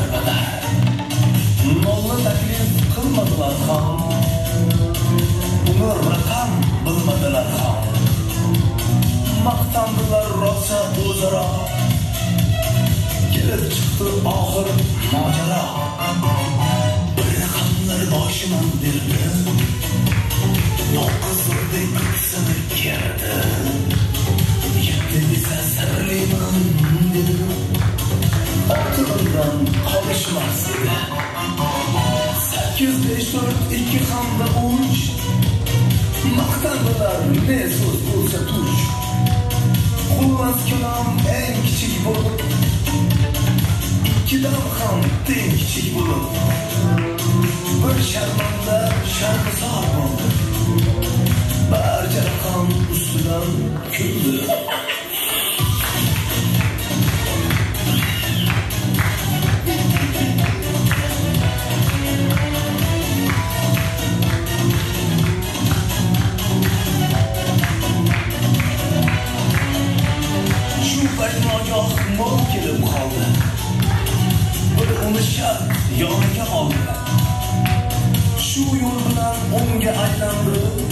karbada molla taklif qilmadilar ham. Uni raqam bilmadilar ham. Maqtandilar rosa o'zaro. Kelib chiqdi oxir mojaro. Raqamlar boshiman derdi. To'qqiz birday ko'ksini kerdi yetti desa sirliman dedi. bilan qolishmas edi sakkiz besh to'rt ikki hamda uch maqtadilar ne so'z bo'lsa tush xullas kalom eng kichik bo'lib ikkidan ham teng kichik bo'lib bir sharmanda sharmisor bo'ldi barcha raqam ustidan kuldi kelib qoldi bir uni shart yoniga oldi shu yo'l bilan o'ngga aylantirib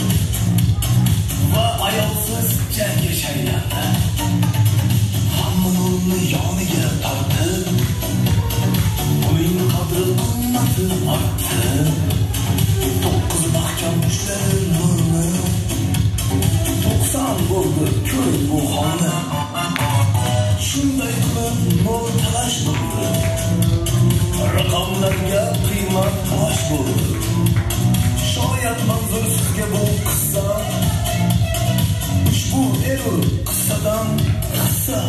bu shoyat manzur sizga bu qissa. Ushbu eru qissadan qissa.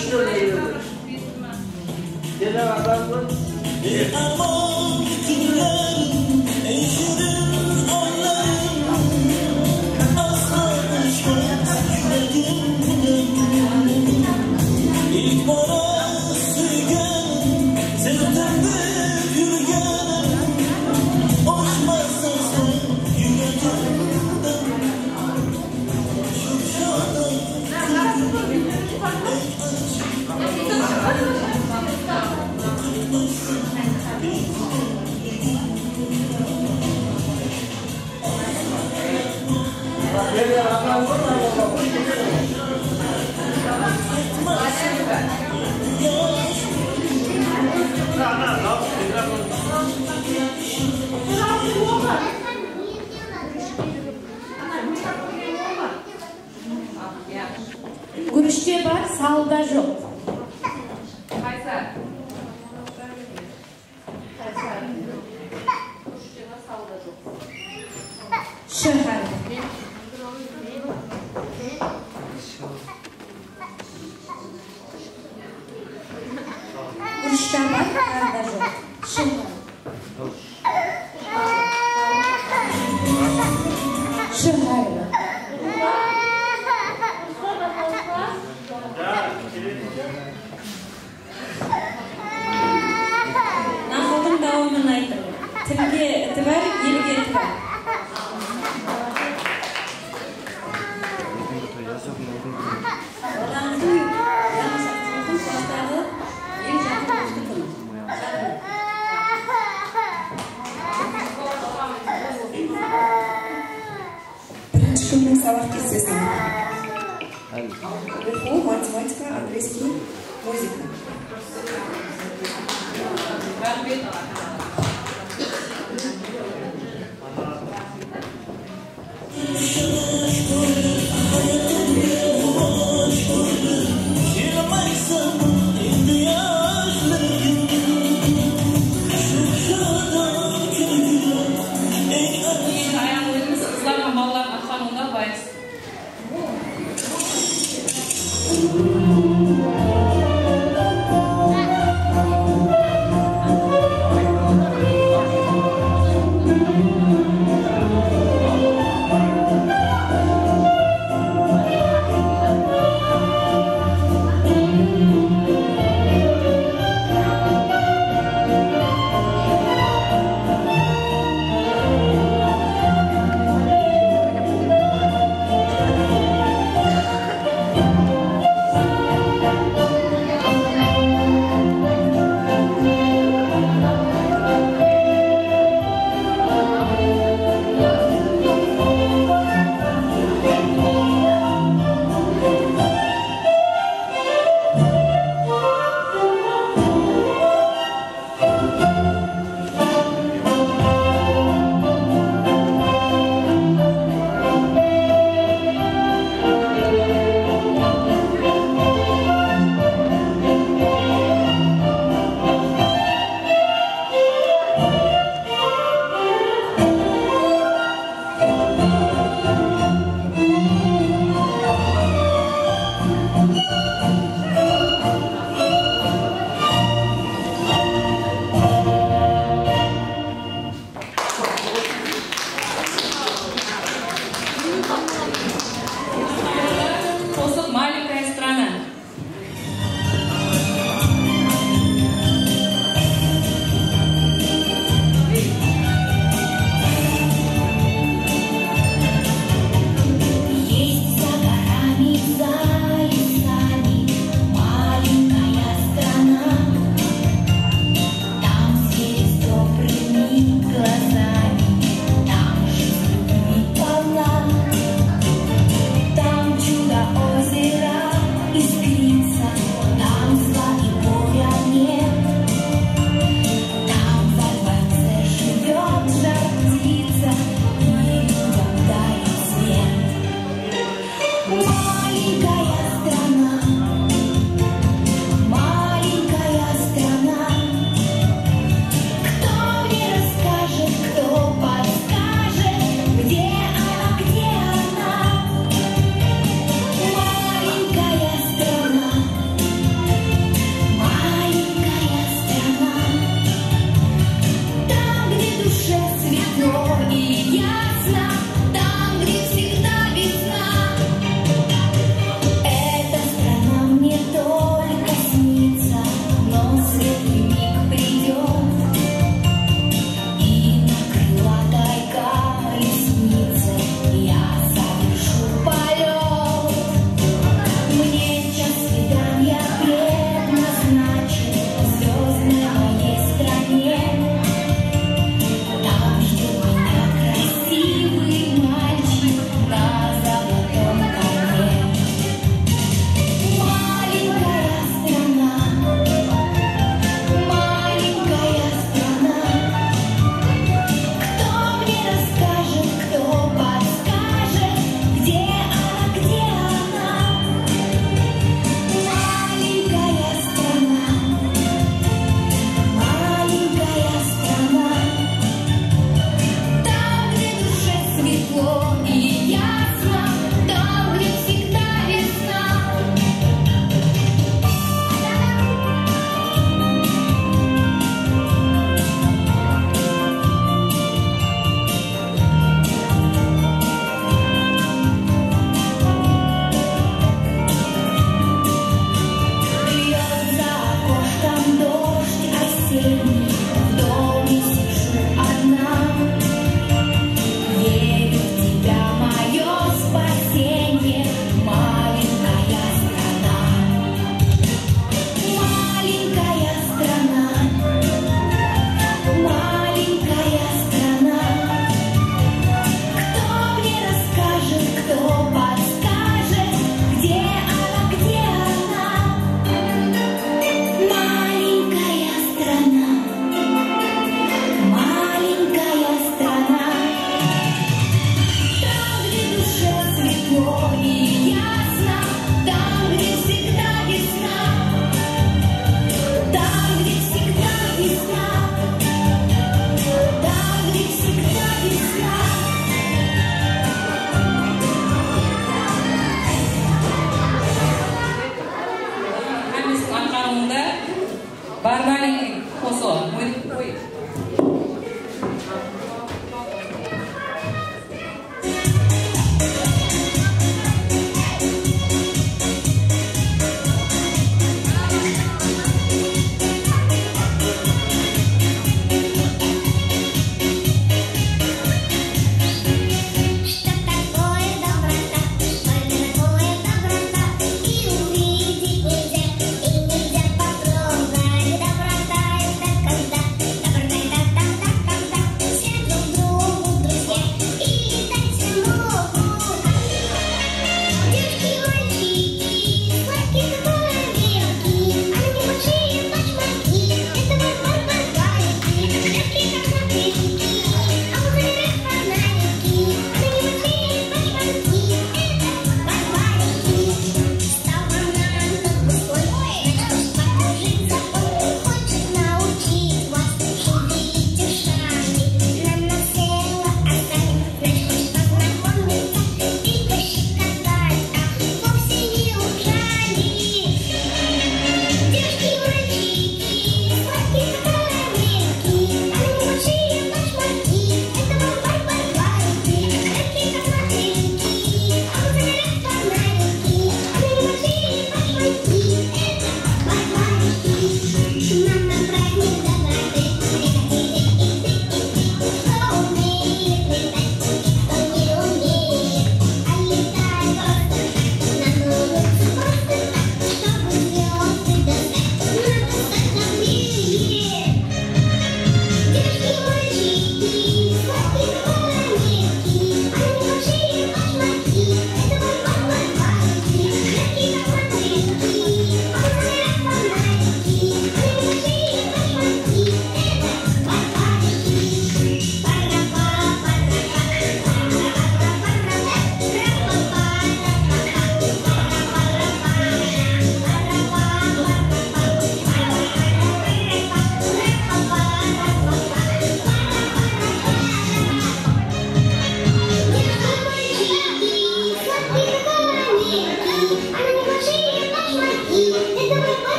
Görüşüyor neydi? Gene var lan. 是爱的。математика, английский, музыка.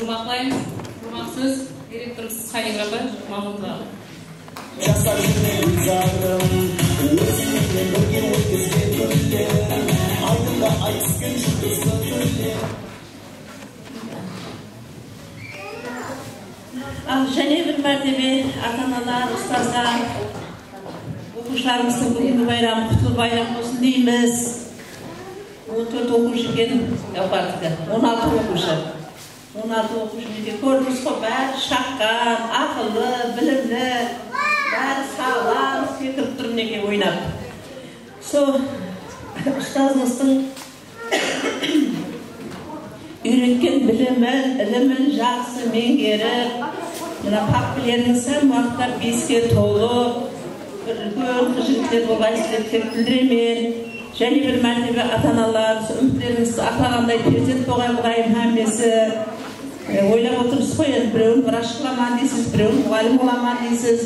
Жұмақлаймыз жұмақ сөз директорымыз хайнигр апай мамытова ал және бір мәртебе ата аналар ұстаздар оқушыларымыздың бүгінгі байрамы құтты байрам болсын дейміз. Он төрт оқушы екен он алты оқушы. Он алты оқушы мінекей көрдіңіз ғой бәрі шаққан ақылды білімді бәрі сағлам секіріп тұр мінекей ойнап сол ұстазымыздың үйреткен білімін ілімін жақсы меңгеріп мына папкілердің сан уақытта беске толып бір үлкен қажеттілер болған тілектерді білдіремін және бір мәртебе ата аналар үміттеріңіз ақтағандай перзент болған құдайым һәммесі Е, ойлап отырсыз ғой енді біреуін врач қыламан дейсіз біреуін мұғалім боламан дейсіз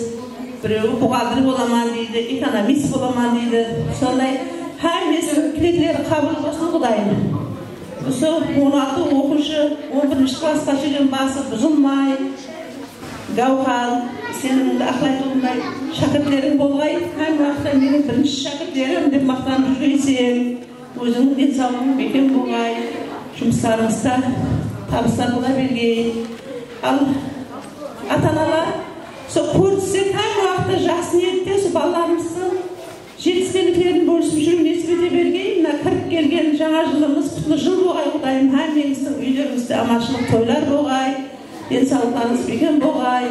біреуі бухгалтер боламан дейді экономист боламан дейді сондай һәммесінің тілектері қабыл болсын құдайым осы он алты оқушы он бірінші классқа шейін басы бұзылмай гауһар сенің де ақыл айтуыңдай шәкіртлерің болғай һәм уақытта менің бірінші шәкірттерім деп мақтанып жүргейсің өзіңнің денсаулығың бекем болғай жұмыстарыңызда табыстар бола бергей ал ата аналар сол көрсек һәм уақытта жақсы ниетте сол балаларымыздың жетістіктерін бөлісіп жүру несіп ете бергей мына кіріп келген жаңа жылымыз құтты жыл болғай құдайым һәммеңіздің үйлеріңізде аманшылық тойлар болғай денсаулықтарыңыз бекем болғай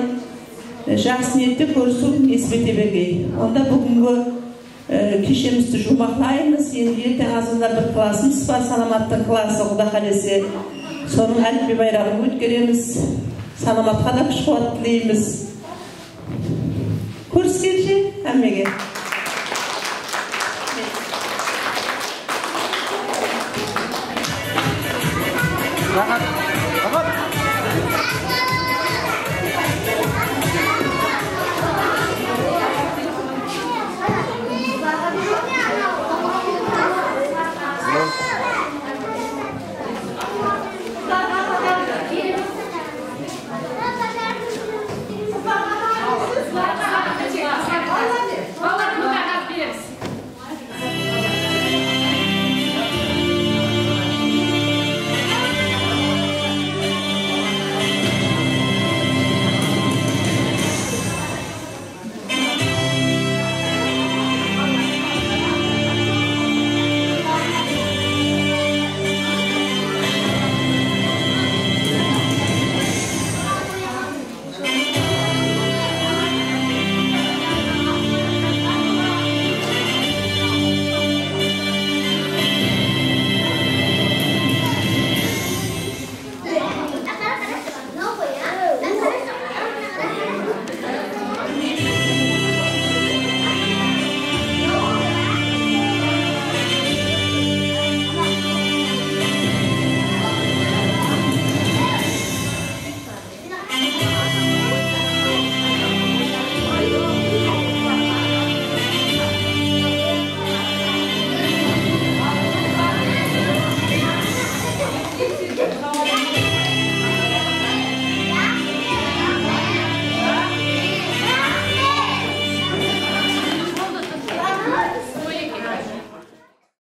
жақсы ниетте көрісу несіп ете бергей онда бүгінгі кешемізді жұмақлаймыз енді ертең азанда бір классымыз бар саламаттың классы құда қалесе Sonun әліпби байрағын өткереміз, саламатқа да күш қуат тілейміз. Көріскенше, әммеге. Рахат